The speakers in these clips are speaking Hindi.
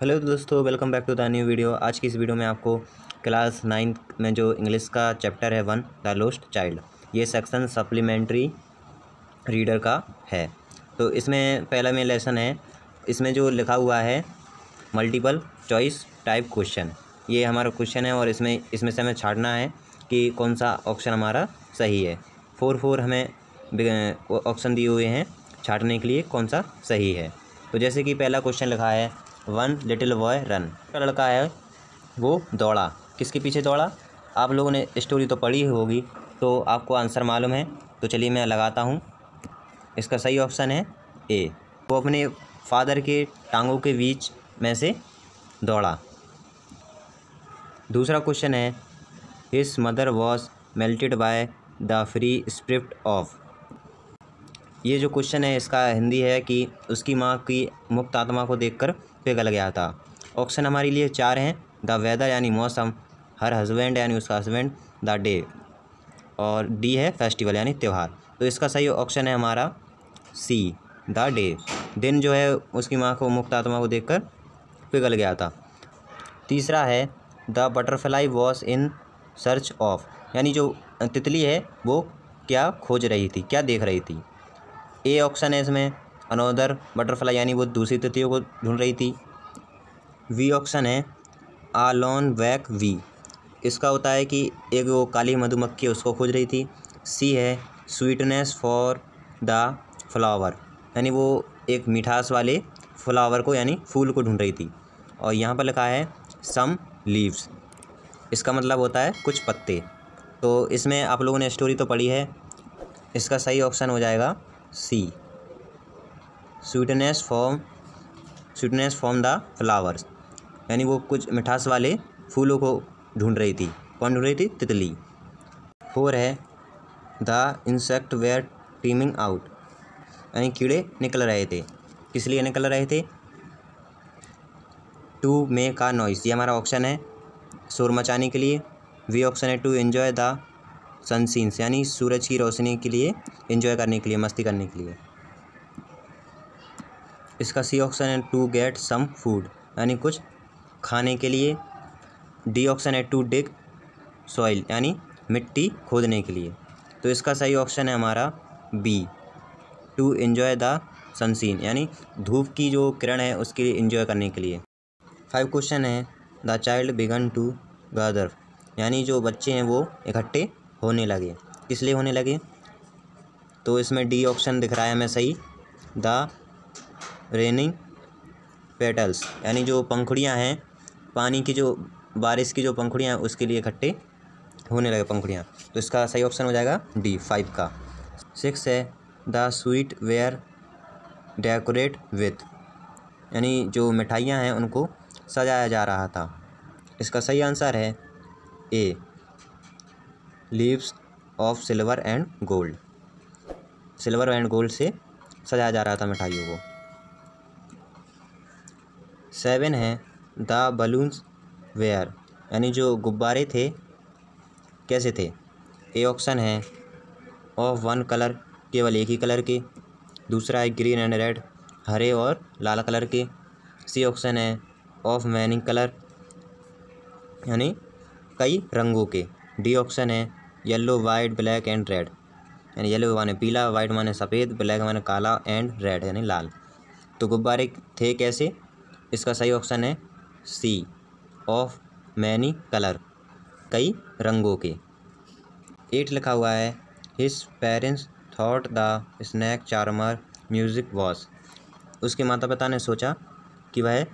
हेलो दोस्तों, welcome back to the new video. आज की इस वीडियो में आपको क्लास नाइन्थ में जो इंग्लिश का चैप्टर है वन, द लोस्ट चाइल्ड, ये सेक्शन सप्लीमेंट्री रीडर का है। तो इसमें पहला में लेसन है, इसमें जो लिखा हुआ है, मल्टीपल चॉइस टाइप क्वेश्चन। ये हमारा क्वेश्चन है और इसमें इसमें से हमें छाटना है कि कौन सा ऑप्शन हमारा सही है। फोर फोर हमें ऑप्शन दिए हुए हैं, छाटने के लिए कौन सा सही है। तो जैसे कि पहला क्वेश्चन लिखा है वन लिटिल बॉय रन। लड़का है वो दौड़ा। किसके पीछे दौड़ा? आप लोगों ने स्टोरी तो पढ़ी होगी तो आपको आंसर मालूम है। तो चलिए मैं लगाता हूँ। इसका सही ऑप्शन है ए। वो अपने फादर के टांगों के बीच में से दौड़ा। दूसरा क्वेश्चन है his mother was melted by the free spirit of ये जो क्वेश्चन है, इसका हिंदी है कि उसकी माँ की मुक्त आत्मा को देखकर पिघल गया था। ऑप्शन हमारे लिए चार हैं। द वेदर यानी मौसम, हर हस्बैंड यानी उसका हस्बैंड, द डे। और डी है फेस्टिवल यानी त्यौहार। तो इसका सही ऑप्शन है हमारा सी, द डे। दिन जो है उसकी माँ को, मुक्त आत्मा को देखकर पिघल गया था। तीसरा है, the butterfly was in search of. यानी जो तितली है, वो क्या खोज रही थी, क्या देख रही थी? ए ऑप्शन है इसमें। अनोदर बटरफ्लाई यानी वो दूसरी तितलियों को ढूंढ रही थी। वी ऑप्शन है आ लॉन वैक वी इसका होता है कि एक वो काली मधुमक्खी उसको खोज रही थी। सी है स्वीटनेस फॉर द फ्लावर यानी वो एक मिठास वाले फ्लावर को, यानी फूल को ढूंढ रही थी। और यहाँ पर लिखा है सम लीव्स इसका मतलब होता है कुछ पत्ते। तो इसमें आप लोगों ने स्टोरी तो पढ़ी है। इसका सही ऑप्शन हो जाएगा C sweetness form sweetness form the flowers. यानी वो कुछ मिठास वाले फूलों को ढूंढ रही थी। कौन ढूंढ रही थी? तितली। फोर है, the insect were teeming out. यानी कीड़े निकल रहे थे। किस लिए निकल रहे थे? टू, मे का नॉइस ये हमारा ऑप्शन है शोर मचाने के लिए। वी ऑप्शन है टू एन्जॉय द सनसीन्स यानी सूरज की रोशनी के लिए एंजॉय करने के लिए, मस्ती करने के लिए। इसका सी ऑप्शन है टू गेट सम फ़ूड यानी कुछ खाने के लिए डी ऑप्शन है टू डिग सॉइल यानी मिट्टी खोदने के लिए। तो इसका सही ऑप्शन है हमारा B to enjoy the sunshine यानी धूप की जो किरण है उसके लिए इन्जॉय करने के लिए। फाइव क्वेश्चन है the child began to gather यानी जो बच्चे हैं वो इकट्ठे होने लगे। किस लिए होने लगे? तो इसमें डी ऑप्शन दिख रहा है हमें सही द रेनिंग पेटल्स यानी जो पंखुड़ियाँ हैं, पानी की जो, बारिश की जो पंखुड़ियाँ हैं, उसके लिए इकट्ठे होने लगे पंखुड़ियाँ। तो इसका सही ऑप्शन हो जाएगा डी फाइव का। सिक्स है the sweet were decorate with यानी जो मिठाइयाँ हैं, उनको सजाया जा रहा था। इसका सही आंसर है A leaves of silver and gold silver and gold से सजाया जा रहा था मिठाइयों को। सेवन है, द बलून्स वेयर, यानी जो गुब्बारे थे, कैसे थे? ए ऑप्शन है ऑफ़ वन कलर केवल एक ही कलर के, दूसरा है ग्रीन एंड रेड, हरे और लाल कलर के, सी ऑप्शन है, ऑफ़ मैनिंग कलर, यानी कई रंगों के, डी ऑप्शन है, yellow white black and red, यानी येलो माने पीला वाइट माने सफ़ेद, ब्लैक माने काला एंड रेड, यानी लाल। तो गुब्बारे थे कैसे? इसका सही ऑप्शन है सी ऑफ़ मैनी कलर कई रंगों के। एट लिखा हुआ है his parents thought the snake charmer music was उसके माता पिता ने सोचा कि वह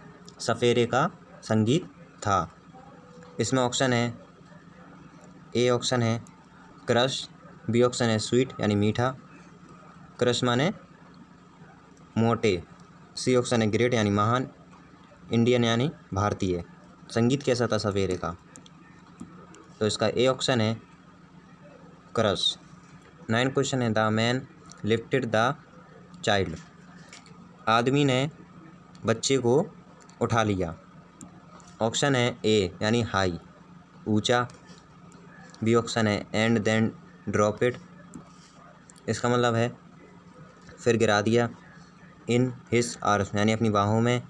सफ़ेरे का संगीत था। इसमें ऑप्शन है ए ऑप्शन है क्रश बी ऑप्शन है स्वीट यानी मीठा। क्रश माने मोटे सी ऑप्शन है ग्रेट यानी महान। इंडियन यानी भारतीय। संगीत कैसा था सवेरे का? तो इसका ए ऑप्शन है, क्रश। नाइन क्वेश्चन है, the man lifted the child. आदमी ने बच्चे को उठा लिया। ऑप्शन है ए यानी हाई ऊँचा। बी ऑप्शन है एंड देन ड्रॉप इट इसका मतलब है, फिर गिरा दिया। इन हिस आर्स यानी अपनी बाहों में।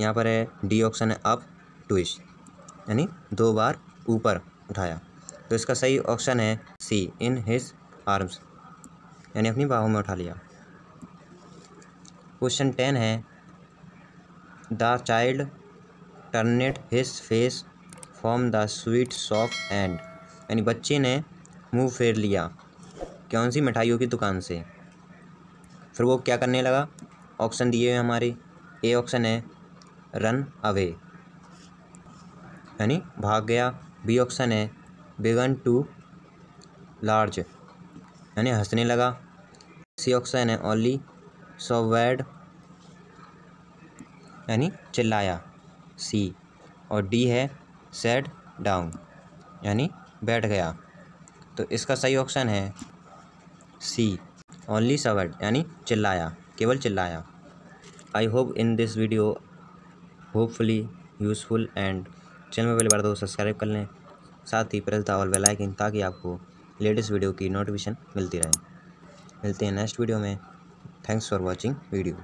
यहाँ पर है डी ऑप्शन है अप ट्विस्ट यानी दो बार ऊपर उठाया। तो इसका सही ऑप्शन है सी इन हिज आर्म्स यानी अपनी बाहों में उठा लिया। क्वेश्चन टेन है the child turned his face from the sweet shop and यानी बच्चे ने मुँह फेर लिया कौन सी मिठाइयों की दुकान से। फिर वो क्या करने लगा? ऑप्शन दिए हुए हमारे। ए ऑप्शन है रन अवे। यानी भाग गया। बी ऑप्शन है बिगन टू लार्ज। यानी हंसने लगा। सी ऑप्शन है ओनली सो वैड। यानी चिल्लाया। सी। और डी है सेड डाउन। यानी बैठ गया। तो इसका सही ऑप्शन है सी। ओनली सवर्ड यानी चिल्लाया। केवल चिल्लाया। I hope in this video hopefully useful and channel में पहले बार दो सब्सक्राइब कर लें। साथ ही press the all bell icon ताकि आपको लेटेस्ट वीडियो की नोटिफिकेशन मिलती रहे। मिलते हैं नेक्स्ट वीडियो में। Thanks for watching video